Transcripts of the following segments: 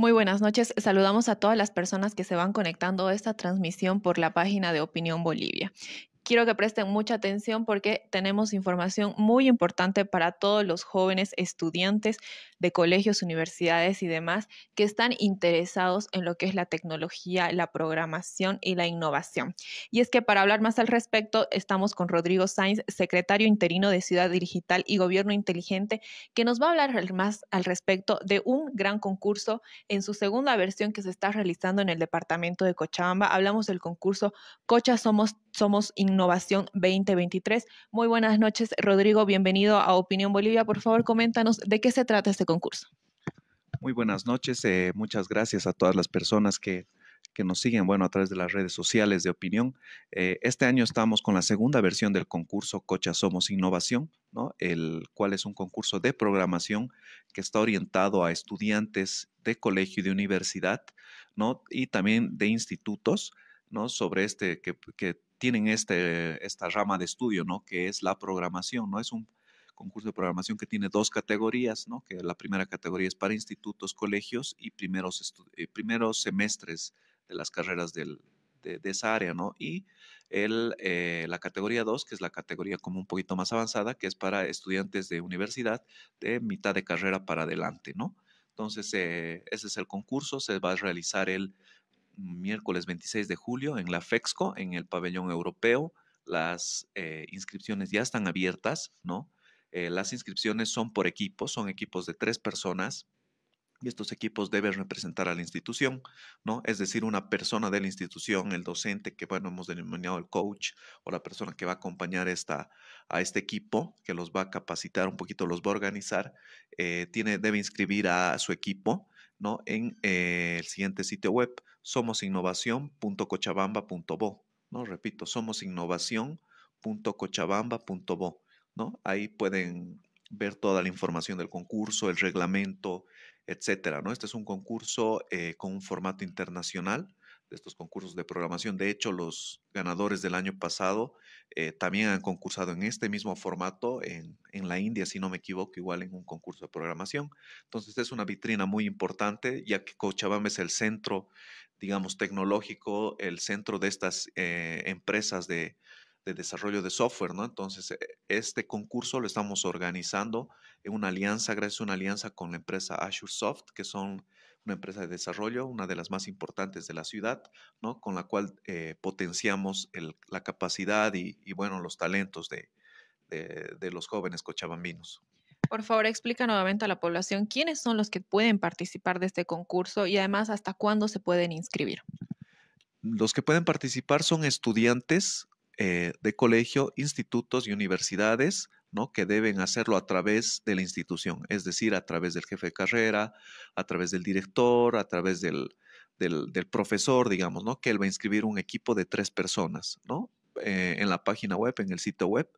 Muy buenas noches. Saludamos a todas las personas que se van conectando a esta transmisión por la página de Opinión Bolivia quiero que presten mucha atención porque tenemos información muy importante para todos los jóvenes estudiantes de colegios, universidades y demás que están interesados en lo que es la tecnología, la programación y la innovación. Y es que para hablar más al respecto, estamos con Rodrigo Sainz, secretario interino de Ciudad Digital y Gobierno Inteligente, que nos va a hablar más al respecto de un gran concurso en su segunda versión que se está realizando en el departamento de Cochabamba. Hablamos del concurso Cocha Somos, Somos Innovación 2023. Muy buenas noches, Rodrigo. Bienvenido a Opinión Bolivia. Por favor, coméntanos de qué se trata este concurso. Muy buenas noches. Eh, muchas gracias a todas las personas que, nos siguen, bueno, a través de las redes sociales de opinión. Eh, este año estamos con la segunda versión del concurso Cocha Somos Innovación, ¿no? El cual es un concurso de programación que está orientado a estudiantes de colegio y de universidad, ¿no? Y también de institutos, ¿no? Sobre este, que, que tienen este, esta rama de estudio, ¿no? Que es la programación, ¿no? Es un concurso de programación que tiene dos categorías, ¿no? Que la primera categoría es para institutos, colegios y primeros, eh, primeros semestres de las carreras de, esa área, ¿no? Y el, eh, la categoría 2, que es la categoría como un poquito más avanzada, que es para estudiantes de universidad de mitad de carrera para adelante, ¿no? Entonces, eh, ese es el concurso, se va a realizar el miércoles 26 de julio en la FEXCO, en el pabellón europeo. Las inscripciones ya están abiertas, ¿no? Eh, las inscripciones son por equipos, son equipos de tres personas y estos equipos deben representar a la institución, ¿no? Es decir, una persona de la institución, el docente, que bueno, hemos denominado el coach, o la persona que va a acompañar esta, a este equipo, que los va a capacitar un poquito, los va a organizar, eh, tiene, debe inscribir a su equipo, ¿no? En eh, el siguiente sitio web, somosinnovación.cochabamba.bo, ¿no? Repito, somosinnovación.cochabamba.bo. Ahí pueden ver toda la información del concurso, el reglamento, etcétera, ¿no? Este es un concurso eh, con un formato internacional de estos concursos de programación. De hecho, los ganadores del año pasado eh, también han concursado en este mismo formato en, en, la India, si no me equivoco, igual en un concurso de programación. Entonces, es una vitrina muy importante, ya que Cochabamba es el centro, digamos, tecnológico, el centro de estas eh, empresas de, de desarrollo de software, ¿no? Entonces, e, este concurso lo estamos organizando en una alianza, gracias a una alianza con la empresa Azure Soft, que son una empresa de desarrollo, una de las más importantes de la ciudad, ¿no? Con la cual eh, potenciamos la capacidad y, bueno, los talentos de, de los jóvenes cochabambinos. Por favor, explica nuevamente a la población quiénes son los que pueden participar de este concurso y además hasta cuándo se pueden inscribir. Los que pueden participar son estudiantes eh, de colegio, institutos y universidades, ¿no? Que deben hacerlo a través de la institución, es decir, a través del jefe de carrera, a través del director, a través del, profesor, digamos, ¿no? Que él va a inscribir un equipo de tres personas, ¿no? Eh, en la página web, en el sitio web.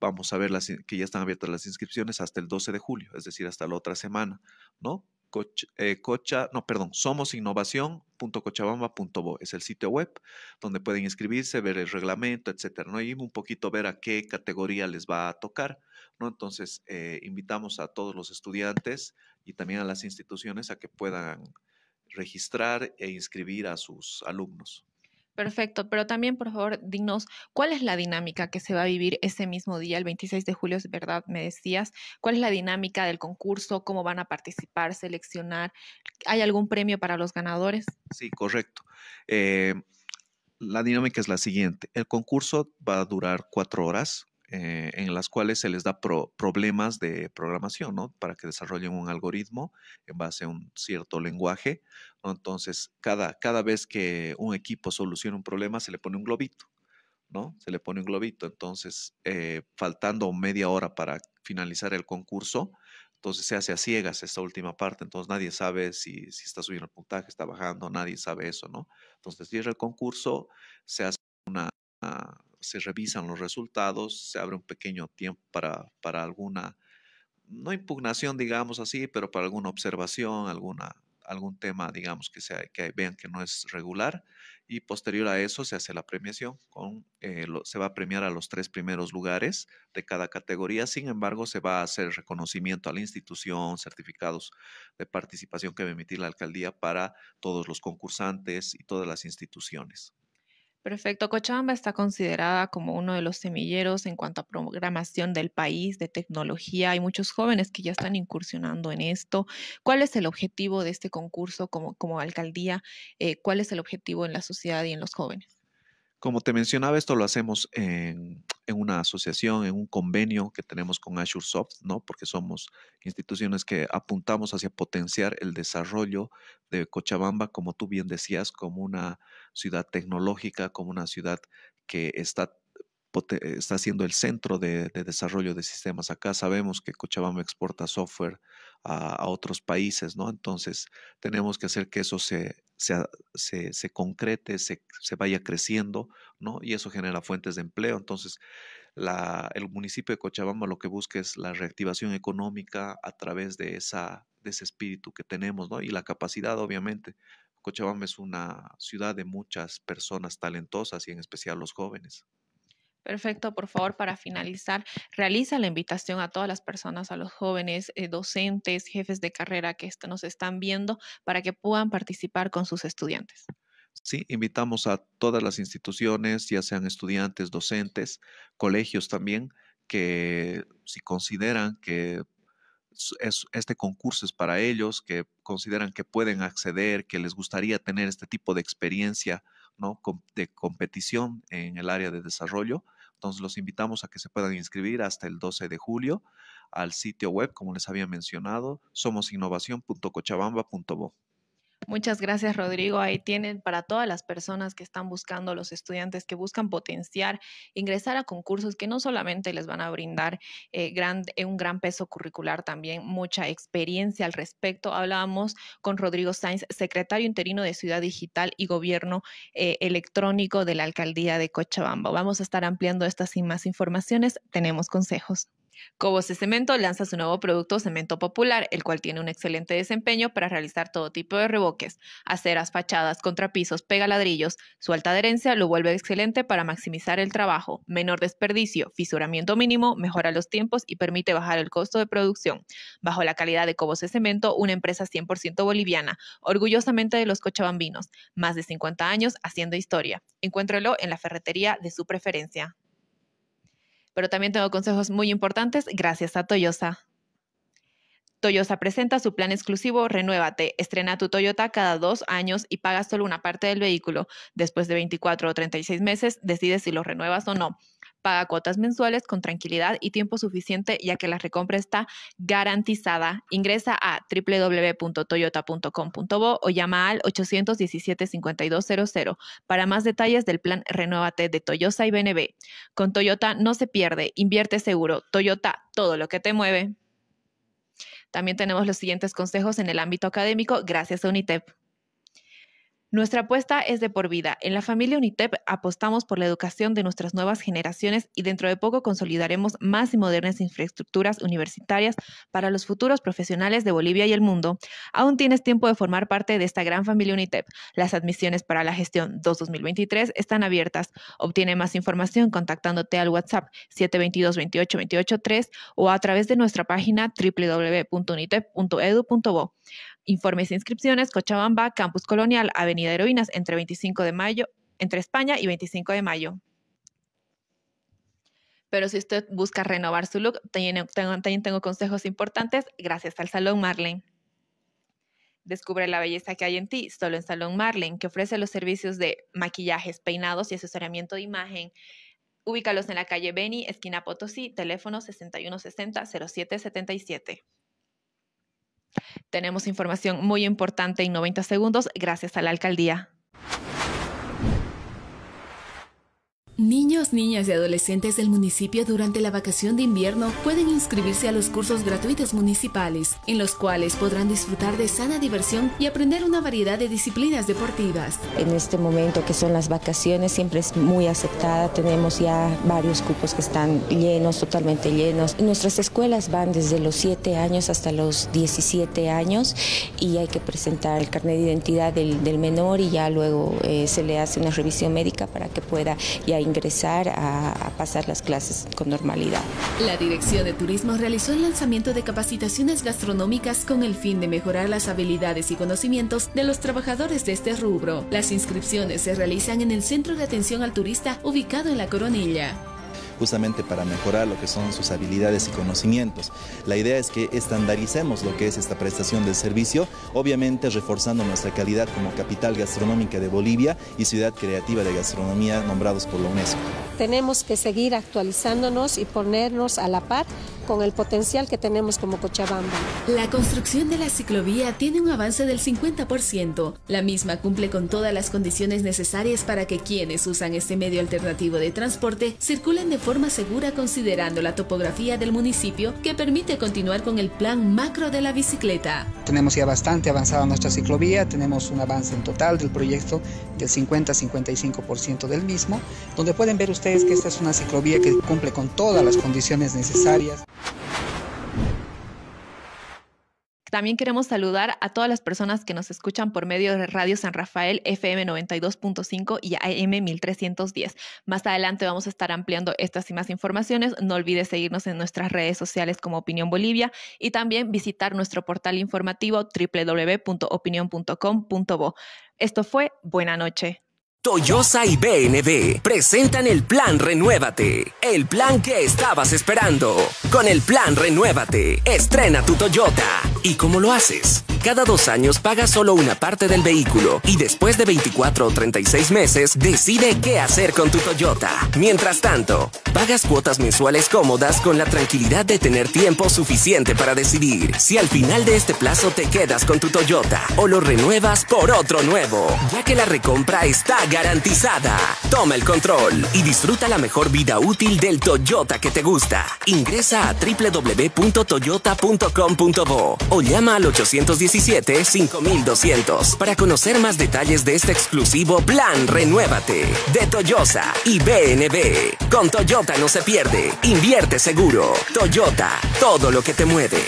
Vamos a ver las, que ya están abiertas las inscripciones hasta el 12 de julio, es decir, hasta la otra semana, ¿no? Eh, cocha, no, perdón, somosinnovación.cochabamba.bo es el sitio web donde pueden inscribirse, ver el reglamento, etcétera, ¿no? Y un poquito ver a qué categoría les va a tocar, ¿no? Entonces, eh, invitamos a todos los estudiantes y también a las instituciones a que puedan registrar e inscribir a sus alumnos. Perfecto, pero también, por favor, dinos cuál es la dinámica que se va a vivir ese mismo día, el 26 de julio, es verdad, me decías. ¿Cuál es la dinámica del concurso? ¿Cómo van a participar, seleccionar? ¿Hay algún premio para los ganadores? Sí, correcto. Eh, la dinámica es la siguiente. El concurso va a durar cuatro horas. Eh, en las cuales se les da problemas de programación, ¿no? Para que desarrollen un algoritmo en base a un cierto lenguaje. Entonces, cada, cada vez que un equipo soluciona un problema, se le pone un globito, ¿no? Se le pone un globito. Entonces, eh, faltando media hora para finalizar el concurso, entonces se hace a ciegas esta última parte, entonces nadie sabe si, si está subiendo el puntaje, está bajando, nadie sabe eso, ¿no? Entonces cierra el concurso, se hace una, se revisan los resultados, se abre un pequeño tiempo para, para alguna, no impugnación, digamos así, pero para alguna observación, alguna, algún tema, digamos, que, sea, que vean que no es regular y posterior a eso se hace la premiación. Con, eh, se va a premiar a los tres primeros lugares de cada categoría, sin embargo, se va a hacer reconocimiento a la institución, certificados de participación que va a emitir la alcaldía para todos los concursantes y todas las instituciones. Perfecto. Cochabamba está considerada como uno de los semilleros en cuanto a programación del país, de tecnología. Hay muchos jóvenes que ya están incursionando en esto. ¿Cuál es el objetivo de este concurso como, como alcaldía? Eh, ¿Cuál es el objetivo en la sociedad y en los jóvenes? Como te mencionaba, esto lo hacemos en, una asociación, en un convenio que tenemos con Azure Soft, ¿no? Porque somos instituciones que apuntamos hacia potenciar el desarrollo de Cochabamba, como tú bien decías, como una ciudad tecnológica, como una ciudad que está está siendo el centro de, desarrollo de sistemas. Acá sabemos que Cochabamba exporta software a, otros países, ¿no? Entonces tenemos que hacer que eso se, concrete, se, vaya creciendo, ¿no? Y eso genera fuentes de empleo. Entonces, el municipio de Cochabamba lo que busca es la reactivación económica a través de, de ese espíritu que tenemos, ¿no? Y la capacidad, obviamente. Cochabamba es una ciudad de muchas personas talentosas y en especial los jóvenes. Perfecto, por favor, para finalizar, realiza la invitación a todas las personas, a los jóvenes, eh, docentes, jefes de carrera que nos están viendo para que puedan participar con sus estudiantes. Sí, invitamos a todas las instituciones, ya sean estudiantes, docentes, colegios también, que si consideran que este concurso es para ellos, que consideran que pueden acceder, que les gustaría tener este tipo de experiencia ¿no? de competición en el área de desarrollo. Entonces los invitamos a que se puedan inscribir hasta el 12 de julio al sitio web, como les había mencionado, somosinnovación.cochabamba.bo. Muchas gracias, Rodrigo. Ahí tienen para todas las personas que están buscando, los estudiantes que buscan potenciar, ingresar a concursos que no solamente les van a brindar eh, eh, un gran peso curricular, también mucha experiencia al respecto. Hablábamos con Rodrigo Sainz, secretario interino de Ciudad Digital y Gobierno eh, Electrónico de la Alcaldía de Cochabamba. Vamos a estar ampliando estas y más informaciones. Tenemos consejos. Cobos de Cemento lanza su nuevo producto Cemento Popular, el cual tiene un excelente desempeño para realizar todo tipo de revoques, aceras, fachadas, contrapisos, pegaladrillos. Su alta adherencia lo vuelve excelente para maximizar el trabajo, menor desperdicio, fisuramiento mínimo, mejora los tiempos y permite bajar el costo de producción. Bajo la calidad de Cobos de Cemento, una empresa 100% boliviana, orgullosamente de los cochabambinos, más de 50 años haciendo historia. Encuéntrelo en la ferretería de su preferencia pero también tengo consejos muy importantes gracias a Toyosa. Toyota presenta su plan exclusivo Renuévate. Estrena tu Toyota cada dos años y pagas solo una parte del vehículo. Después de 24 o 36 meses, decides si lo renuevas o no. Paga cuotas mensuales con tranquilidad y tiempo suficiente ya que la recompra está garantizada. Ingresa a www.toyota.com.bo o llama al 817-5200 para más detalles del plan Renuévate de Toyota y BNB. Con Toyota no se pierde, invierte seguro. Toyota, todo lo que te mueve. También tenemos los siguientes consejos en el ámbito académico gracias a UNITEP. Nuestra apuesta es de por vida. En la familia UNITEP apostamos por la educación de nuestras nuevas generaciones y dentro de poco consolidaremos más y modernas infraestructuras universitarias para los futuros profesionales de Bolivia y el mundo. Aún tienes tiempo de formar parte de esta gran familia UNITEP. Las admisiones para la gestión 2-2023 están abiertas. Obtiene más información contactándote al WhatsApp 722 28 28 3 o a través de nuestra página www.unitep.edu.bo. Informes e inscripciones, Cochabamba, Campus Colonial, Avenida Heroínas, entre 25 de mayo, entre España y 25 de mayo. Pero si usted busca renovar su look, también tengo, consejos importantes gracias al Salón Marlene. Descubre la belleza que hay en ti solo en Salón Marlene, que ofrece los servicios de maquillajes, peinados y asesoramiento de imagen. Ubícalos en la calle Beni, esquina Potosí, teléfono 6160-0777. Tenemos información muy importante en 90 segundos gracias a la alcaldía. Niños, niñas y adolescentes del municipio durante la vacación de invierno pueden inscribirse a los cursos gratuitos municipales, en los cuales podrán disfrutar de sana diversión y aprender una variedad de disciplinas deportivas. En este momento que son las vacaciones siempre es muy aceptada, tenemos ya varios cupos que están llenos, totalmente llenos. Nuestras escuelas van desde los 7 años hasta los 17 años y hay que presentar el carnet de identidad del, menor y ya luego eh, se le hace una revisión médica para que pueda ya ingresar a, pasar las clases con normalidad. La Dirección de Turismo realizó el lanzamiento de capacitaciones gastronómicas con el fin de mejorar las habilidades y conocimientos de los trabajadores de este rubro. Las inscripciones se realizan en el Centro de Atención al Turista ubicado en La Coronilla justamente para mejorar lo que son sus habilidades y conocimientos. La idea es que estandaricemos lo que es esta prestación del servicio, obviamente reforzando nuestra calidad como capital gastronómica de Bolivia y ciudad creativa de gastronomía nombrados por la UNESCO. Tenemos que seguir actualizándonos y ponernos a la par con el potencial que tenemos como Cochabamba. La construcción de la ciclovía tiene un avance del 50%. La misma cumple con todas las condiciones necesarias para que quienes usan este medio alternativo de transporte circulen de forma segura considerando la topografía del municipio que permite continuar con el plan macro de la bicicleta. Tenemos ya bastante avanzada nuestra ciclovía, tenemos un avance en total del proyecto del 50-55% del mismo, donde pueden ver ustedes que esta es una ciclovía que cumple con todas las condiciones necesarias. También queremos saludar a todas las personas que nos escuchan por medio de Radio San Rafael FM 92.5 y AM 1310. Más adelante vamos a estar ampliando estas y más informaciones. No olvides seguirnos en nuestras redes sociales como Opinión Bolivia y también visitar nuestro portal informativo www.opinion.com.bo. Esto fue Buena Noche. Toyosa y BNB presentan el Plan Renuévate, el plan que estabas esperando. Con el Plan Renuévate, estrena tu Toyota. ¿Y cómo lo haces? Cada dos años pagas solo una parte del vehículo y después de 24 o 36 meses decide qué hacer con tu Toyota. Mientras tanto, pagas cuotas mensuales cómodas con la tranquilidad de tener tiempo suficiente para decidir si al final de este plazo te quedas con tu Toyota o lo renuevas por otro nuevo, ya que la recompra está garantizada. Toma el control y disfruta la mejor vida útil del Toyota que te gusta. Ingresa a www.toyota.com.bo o llama al 817-5200 para conocer más detalles de este exclusivo plan Renuévate de Toyota y BNB. Con Toyota no se pierde, invierte seguro. Toyota, todo lo que te mueve.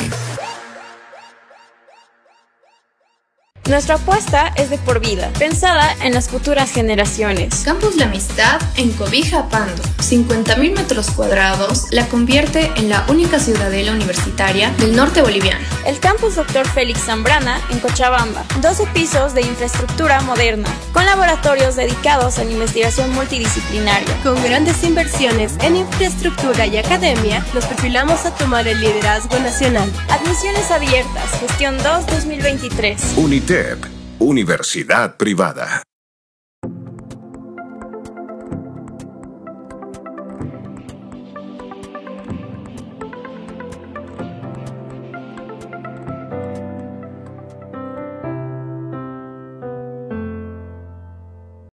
Nuestra apuesta es de por vida, pensada en las futuras generaciones. Campus La Amistad en Cobija Pando. 50.000 metros cuadrados la convierte en la única ciudadela universitaria del norte boliviano. El campus Dr. Félix Zambrana en Cochabamba. 12 pisos de infraestructura moderna, con laboratorios dedicados a la investigación multidisciplinaria. Con grandes inversiones en infraestructura y academia, nos perfilamos a tomar el liderazgo nacional. Admisiones abiertas, gestión 2 2023. Universidad Privada.